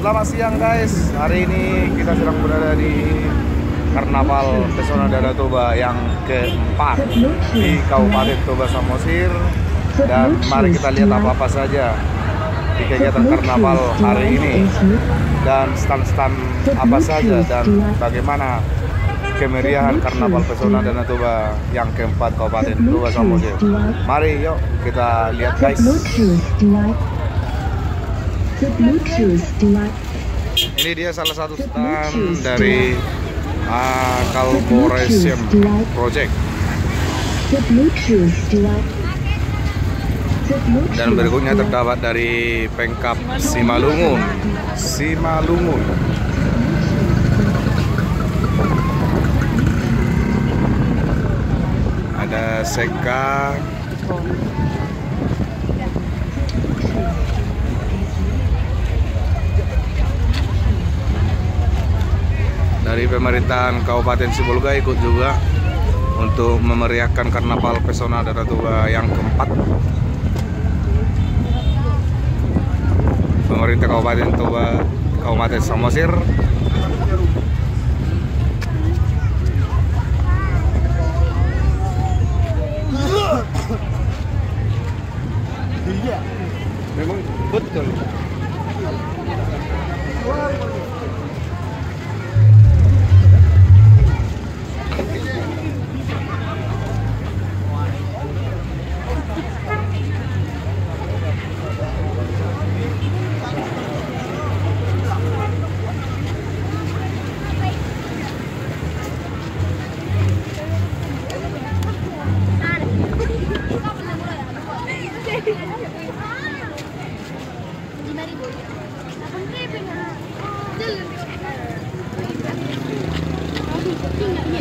Selamat siang guys. Hari ini kita sedang berada di Karnaval Pesona Danau Toba yang keempat di Kabupaten Toba Samosir. Dan mari kita lihat apa-apa saja di kegiatan karnaval hari ini dan stand-stand apa saja dan bagaimana kemeriahan Karnaval Pesona Danau Toba yang keempat Kabupaten Toba Samosir. Mari yuk kita lihat guys. Ini dia salah satu stand dari uh, Project. Dan berikutnya terdapat dari Pengkap Simalungun. Simalungun. Ada Seka. Dari pemerintahan Kabupaten Sibolga ikut juga untuk memeriahkan Karnaval Pesona Danau Toba yang keempat. Pemerintah Kabupaten Toba, Kabupaten Samosir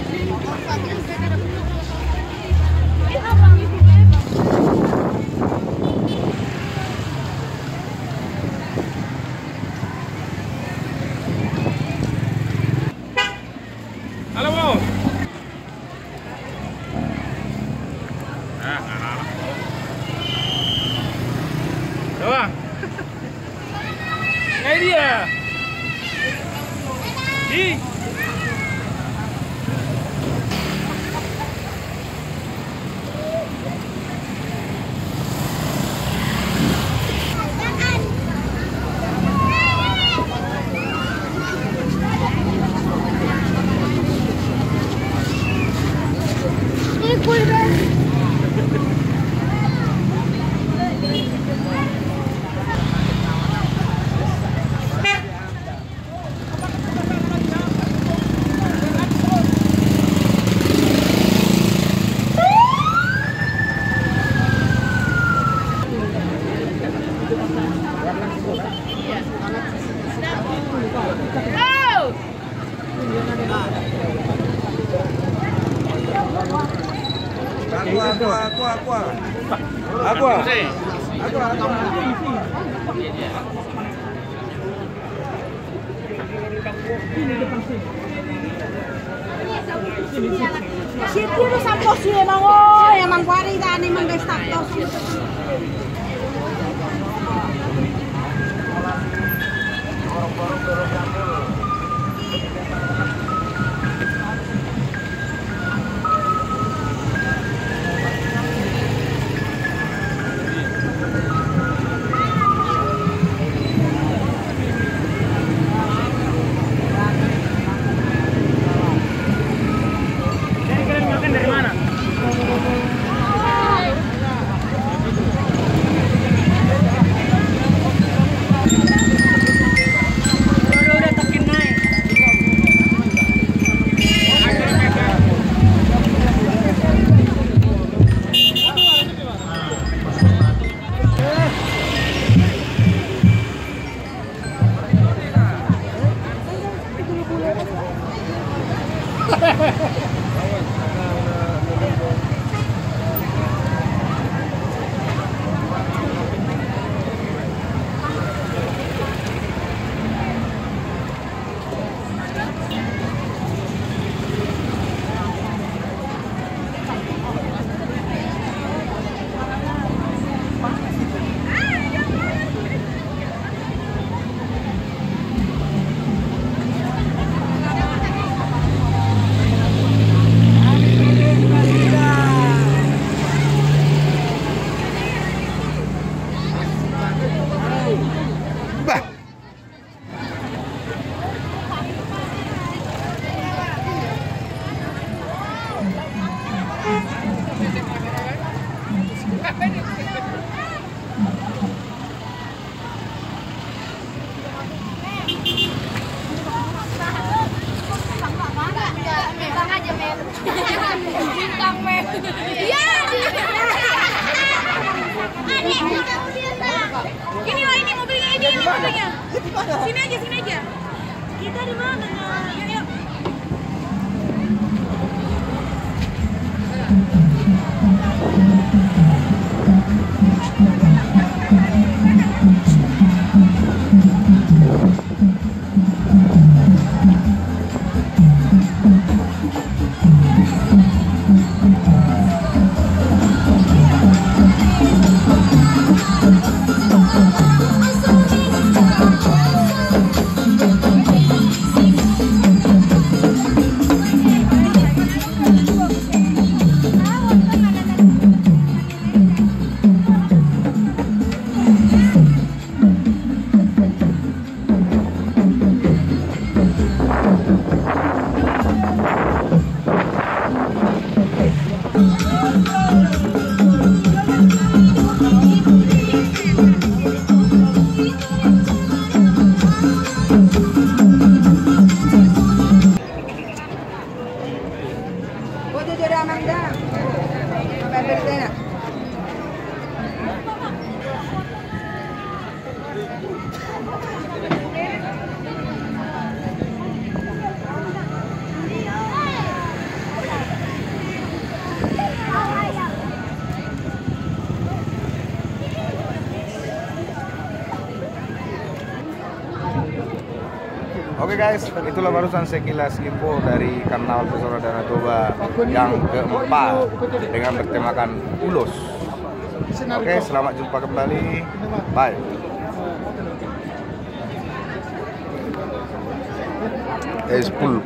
Thank you. Aku, aku, aku, aku. Aku. Aku, aku. Sipuro sampo si emang oh, emang kuari tani manggestak to. Jadi Ini loh ini mobilnya ini ini mobilnya. Sini aja sini aja. Kita di mana? Foto jadi Amanda. Bertanya. Oke guys, itulah barusan sekilas info dari Karnaval Pesona Danau Toba yang keempat dengan bertemakan ulos. Oke, selamat jumpa kembali. Bye. Es full.